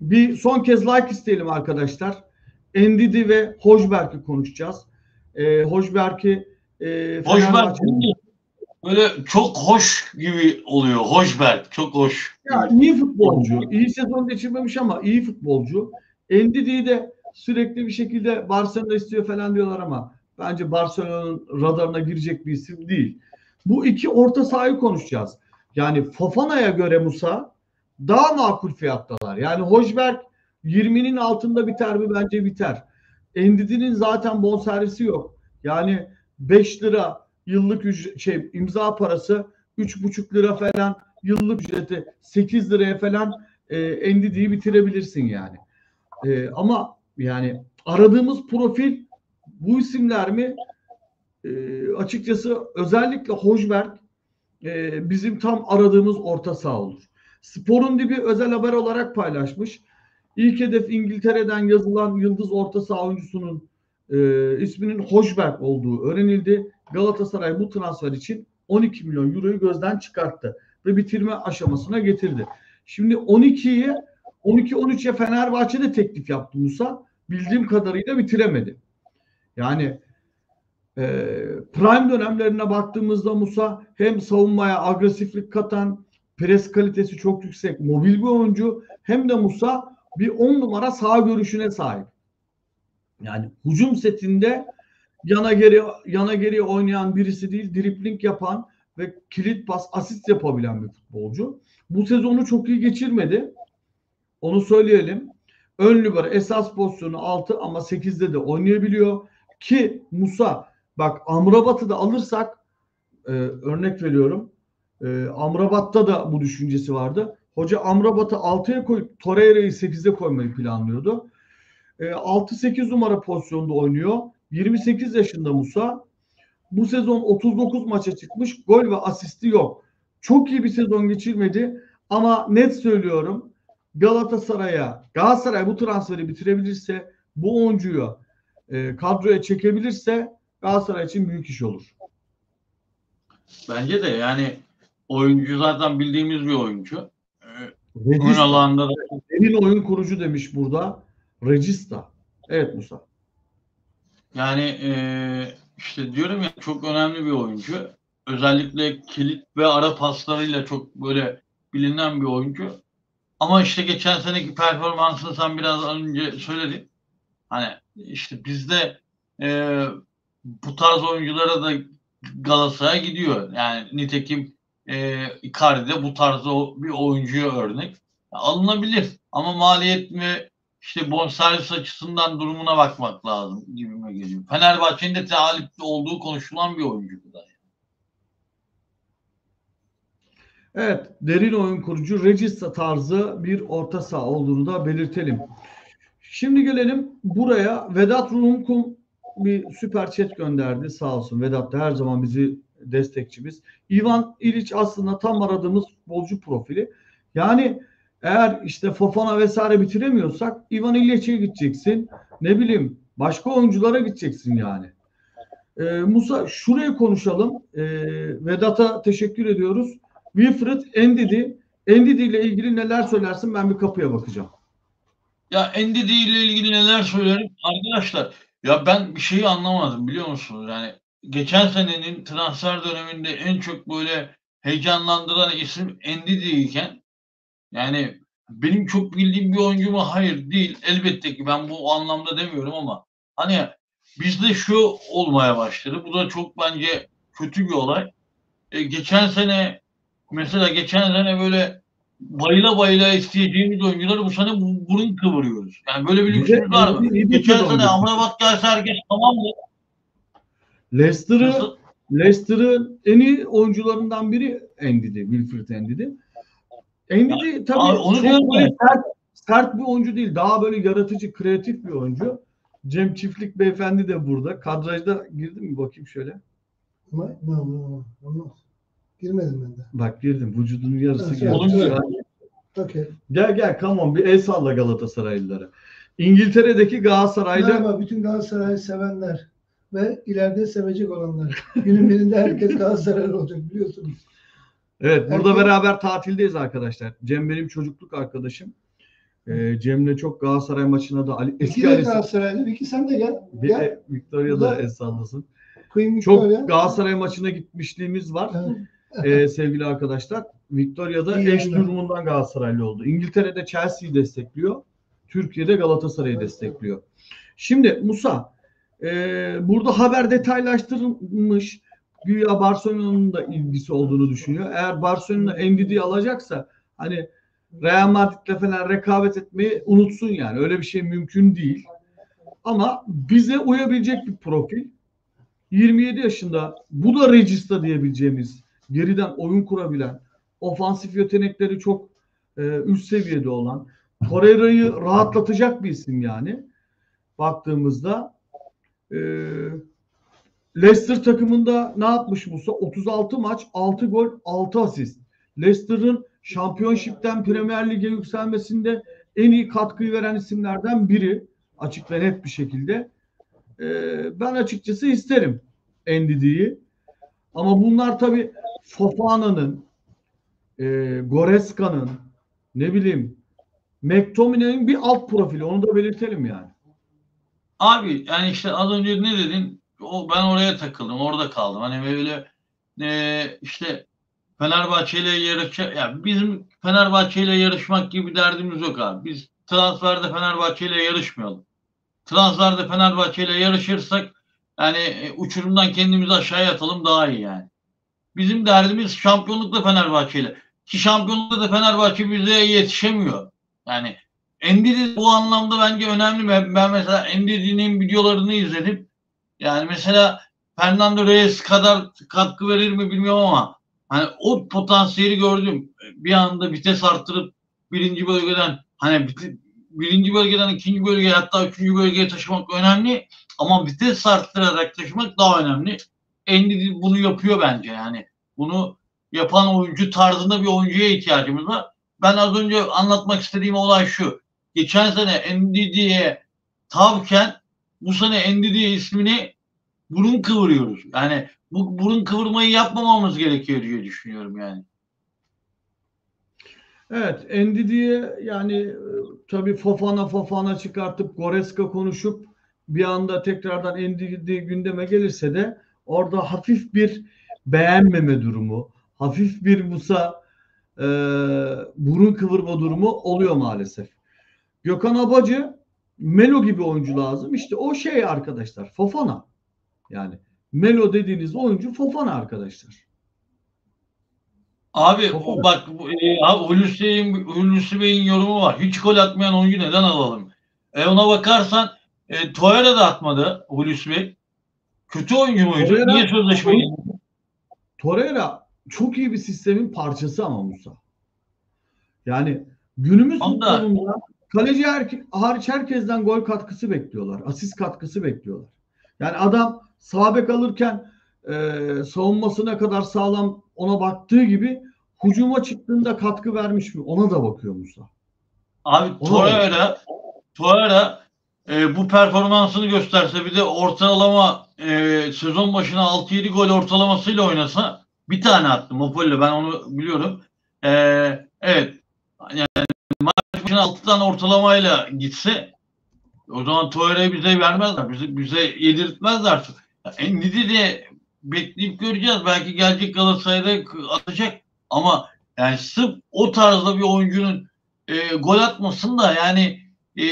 bir son kez like isteyelim arkadaşlar. Endidi ve Hojberg'i konuşacağız. Ee, Hojberg'i e, Fenerbahçe'nin- böyle çok hoş gibi oluyor. Hoşberg çok hoş. Ya iyi futbolcu. iyi sezon geçirmemiş ama iyi futbolcu. Endidi'yi de sürekli bir şekilde Barcelona istiyor falan diyorlar ama bence Barcelona'nın radarına girecek bir isim değil. Bu iki orta sahayı konuşacağız. Yani Fofana'ya göre Musa daha makul fiyattalar. Yani Hojberg 20'nin altında biter mi? Bence biter. Endidi'nin zaten bonservisi yok. Yani 5 lira yıllık ücret, şey imza parası 3,5 lira falan yıllık ücreti 8 liraya falan e, Endidi'yi bitirebilirsin yani. E, ama yani aradığımız profil bu isimler mi? E, açıkçası özellikle Hojberg e, bizim tam aradığımız orta saha olur. Sporun dibi özel haber olarak paylaşmış. İlk hedef İngiltere'den yazılan yıldız orta saha oyuncusunun e, isminin Hojberg olduğu öğrenildi. Galatasaray bu transfer için 12 milyon euroyu gözden çıkarttı ve bitirme aşamasına getirdi. Şimdi 12'yi 12-13'e Fenerbahçe'de teklif yaptı Musa. Bildiğim kadarıyla bitiremedi. Yani e, prime dönemlerine baktığımızda Musa hem savunmaya agresiflik katan, pres kalitesi çok yüksek, mobil bir oyuncu hem de Musa bir 10 numara sağ görüşüne sahip. Yani hücum setinde yana geri yana geri oynayan birisi değil, dripling yapan ve kilit pas, asist yapabilen bir futbolcu. Bu sezonu çok iyi geçirmedi. Onu söyleyelim. Ön libero esas pozisyonu 6 ama 8'de de oynayabiliyor. Ki Musa bak Amrabat'ı da alırsak e, örnek veriyorum. E, Amrabat'ta da bu düşüncesi vardı. Hoca Amrabat'ı 6'ya koy, Torreira'yı 8'e koymayı planlıyordu. E, 6-8 numara pozisyonda oynuyor. 28 yaşında Musa. Bu sezon 39 maça çıkmış. Gol ve asisti yok. Çok iyi bir sezon geçirmedi. Ama net söylüyorum Galatasaray'a Galatasaray bu transferi bitirebilirse bu oyuncuyu e, kadroya çekebilirse Galatasaray için büyük iş olur. Bence de yani oyuncu zaten bildiğimiz bir oyuncu. Ee, Oyun Regista, alanında da derin oyun kurucu demiş burada. Regista. Evet Musa. yani eee, işte diyorum ya çok önemli bir oyuncu. Özellikle kilit ve ara paslarıyla çok böyle bilinen bir oyuncu. Ama işte geçen seneki performansını sen biraz önce söyledin. Hani işte bizde eee, bu tarz oyunculara da Galatasaray'a gidiyor. Yani nitekim eee Icardi de bu tarzda bir oyuncuya örnek. Alınabilir ama maliyet ve işte bonservis açısından durumuna bakmak lazım gibime geliyor. Fenerbahçe'nin de talipli olduğu konuşulan bir oyuncu bu da. Evet, derin oyun kurucu Regista tarzı bir orta saha olduğunu da belirtelim. Şimdi gelelim buraya. Vedat Rumkum bir süper chat gönderdi. Sağ olsun. Vedat da her zaman bizi destekçimiz. Ivan İliç aslında tam aradığımız futbolcu profili. Yani eğer işte Fofana vesaire bitiremiyorsak Ivan İliç'e gideceksin. Ne bileyim başka oyunculara gideceksin yani. Ee, Musa şuraya konuşalım. Ee, Vedat'a teşekkür ediyoruz. Wilfred Endidi. Endidi ile ilgili neler söylersin? Ben bir kapıya bakacağım. Ya Endidi ile ilgili neler söylerim? Arkadaşlar ya ben bir şeyi anlamadım biliyor musunuz? Yani geçen senenin transfer döneminde en çok böyle heyecanlandıran isim Endidi iken yani benim çok bildiğim bir oyuncu mu? Hayır değil. Elbette ki ben bu anlamda demiyorum ama hani bizde şu olmaya başladı. Bu da çok bence kötü bir olay. E, geçen sene mesela geçen sene böyle bayıla bayıla isteyeceğimiz oyuncuları bu sene bu- burun kıvırıyoruz. Yani böyle bir lüksümüz var mı? Geçen sene. Amrabat gelse herkes tamam mı? Leicester'ı? Leicester'ın en iyi oyuncularından biri Endidi, Wilfred Endidi. Endidi tabii abi onu çok diyorum böyle sert, sert bir oyuncu değil. Daha böyle yaratıcı, kreatif bir oyuncu. Cem Çiftlik beyefendi de burada. Kadrajda girdi mi bakayım şöyle. Ama. Girmedim ben de. Bak girdim. Vücudunun yarısı mu? Ya, Okey. Gel gel come on bir el salla Galatasaraylılara. İngiltere'deki Galatasaraylı Merhaba bütün Galatasaray'ı sevenler ve ileride sevecek olanlar. Günün birinde herkes Galatasaraylı olacak biliyorsunuz. Evet burada Herkes- beraber tatildeyiz arkadaşlar. Cem benim çocukluk arkadaşım. Ee, Cem'le çok Galatasaray maçına da Ali, İki eski de Ali Galatasaraylı. İki sen de gel. bir Gel. de Victoria da el sallasın. Çok Victoria. Galatasaray maçına gitmişliğimiz var. Evet. Ee, sevgili arkadaşlar. Victoria'da İyi eş yayınlar. durumundan Galatasaraylı oldu. İngiltere'de Chelsea'yi destekliyor. Türkiye'de Galatasaray'ı destekliyor. Şimdi Musa e, burada haber detaylaştırılmış. Güya Barcelona'nın da ilgisi olduğunu düşünüyor. Eğer Barcelona Ndidi'yi alacaksa hani Real Madrid'le falan rekabet etmeyi unutsun yani. Öyle bir şey mümkün değil. Ama bize uyabilecek bir profil. 27 yaşında bu da regista diyebileceğimiz geriden oyun kurabilen ofansif yetenekleri çok e, üst seviyede olan Torreira'yı rahatlatacak bir isim yani. Baktığımızda e, Leicester takımında ne yapmış Musa? 36 maç, 6 gol, 6 asist. Leicester'ın Şampiyonşipten Premier Lig'e yükselmesinde en iyi katkıyı veren isimlerden biri. Açık ve net bir şekilde. E, ben açıkçası isterim Ndidi'yi. Ama bunlar tabii Fofana'nın, e, Goreska'nın, ne bileyim McTominay'in bir alt profili. Onu da belirtelim yani. Abi yani işte az önce ne dedin? O, ben oraya takıldım. Orada kaldım. Hani böyle e, işte Fenerbahçe ile yarışacak. Yani bizim Fenerbahçe ile yarışmak gibi derdimiz yok abi. Biz transferde Fenerbahçe ile yarışmayalım. Transferde Fenerbahçe ile yarışırsak yani e, uçurumdan kendimizi aşağıya atalım daha iyi yani. Bizim derdimiz şampiyonlukla Fenerbahçe ile. Ki şampiyonlukta da Fenerbahçe bize yetişemiyor. Yani Endidi bu anlamda bence önemli. Ben, ben mesela Endidi'nin videolarını izledim. Yani mesela Fernando Reyes kadar katkı verir mi bilmiyorum ama hani o potansiyeli gördüm. Bir anda vites arttırıp birinci bölgeden hani birinci bölgeden ikinci bölgeye hatta üçüncü bölgeye taşımak önemli ama vites arttırarak taşımak daha önemli. Endidi bunu yapıyor bence yani. Bunu yapan oyuncu tarzında bir oyuncuya ihtiyacımız var. Ben az önce anlatmak istediğim olay şu. Geçen sene NDD'ye tavken bu sene NDD ismini burun kıvırıyoruz. Yani bu burun kıvırmayı yapmamamız gerekiyor diye düşünüyorum yani. Evet, Ndidi'ye yani e, tabii Fofana Fofana çıkartıp Goreska konuşup bir anda tekrardan Ndidi gündeme gelirse de orada hafif bir beğenmeme durumu, hafif bir Musa e, burun kıvırma durumu oluyor maalesef. Gökhan Abacı Melo gibi oyuncu lazım. İşte o şey arkadaşlar Fofana. Yani Melo dediğiniz oyuncu Fofana arkadaşlar. Abi o bak e, abi Hulusi Bey'in Hulusi Bey'in yorumu var. Hiç gol atmayan oyuncu neden alalım? E ona bakarsan e, Torreira da atmadı Hulusi Bey. Kötü oyuncu muydu? Torreira- Niye sözleşmeyi? Torreira çok iyi bir sistemin parçası ama Musa. Yani günümüz futbolunda kaleci her, hariç herkesten gol katkısı bekliyorlar. Asist katkısı bekliyorlar. Yani adam sağ bek alırken e, savunması ne kadar sağlam ona baktığı gibi hücuma çıktığında katkı vermiş mi? Ona da bakıyor Musa. Abi Torreira Torreira e, bu performansını gösterse bir de ortalama e, sezon başına 6-7 gol ortalamasıyla oynasa bir tane attı Mopoli'yle ben onu biliyorum. E, evet yani maç başına 6 tane ortalamayla gitse o zaman Torreira'yı bize vermezler. Bize, bize yedirtmezler. Endidi de bekleyip göreceğiz. Belki gelecek Galatasaray'da atacak. Ama yani sırf o tarzda bir oyuncunun e, gol atmasın da yani e,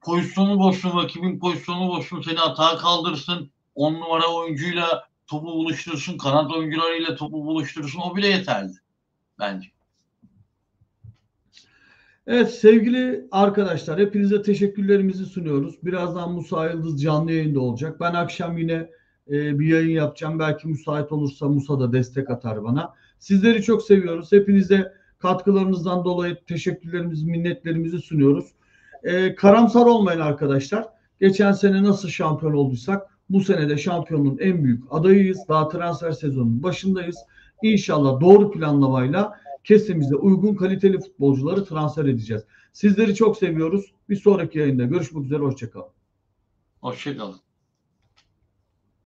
pozisyonu bozsun, rakibin pozisyonu bozsun, seni atağa kaldırsın, on numara oyuncuyla topu buluştursun, kanat oyuncularıyla topu buluştursun o bile yeterli bence. Evet sevgili arkadaşlar hepinize teşekkürlerimizi sunuyoruz. Birazdan Musa Yıldız canlı yayında olacak. Ben akşam yine e, bir yayın yapacağım. Belki müsait olursa Musa da destek atar bana. Sizleri çok seviyoruz. Hepinize katkılarınızdan dolayı teşekkürlerimizi, minnetlerimizi sunuyoruz. E, karamsar olmayın arkadaşlar. Geçen sene nasıl şampiyon olduysak bu sene de şampiyonluğun en büyük adayıyız. Daha transfer sezonunun başındayız. İnşallah doğru planlamayla kesimize uygun kaliteli futbolcuları transfer edeceğiz. Sizleri çok seviyoruz. Bir sonraki yayında görüşmek üzere. Hoşçakalın. Hoşçakalın.